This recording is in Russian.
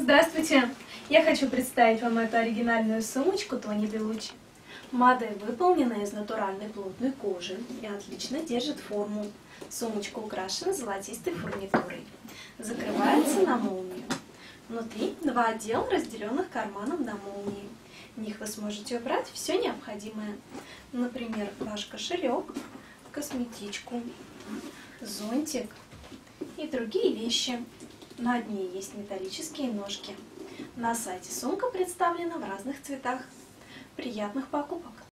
Здравствуйте! Я хочу представить вам эту оригинальную сумочку Тони Белучи. Модель выполнена из натуральной плотной кожи и отлично держит форму. Сумочка украшена золотистой фурнитурой. Закрывается на молнию. Внутри два отдела, разделенных карманом на молнии. В них вы сможете убрать все необходимое. Например, ваш кошелек, косметичку, зонтик и другие вещи. На дне есть металлические ножки. На сайте сумка представлена в разных цветах. Приятных покупок!